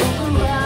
Ooh,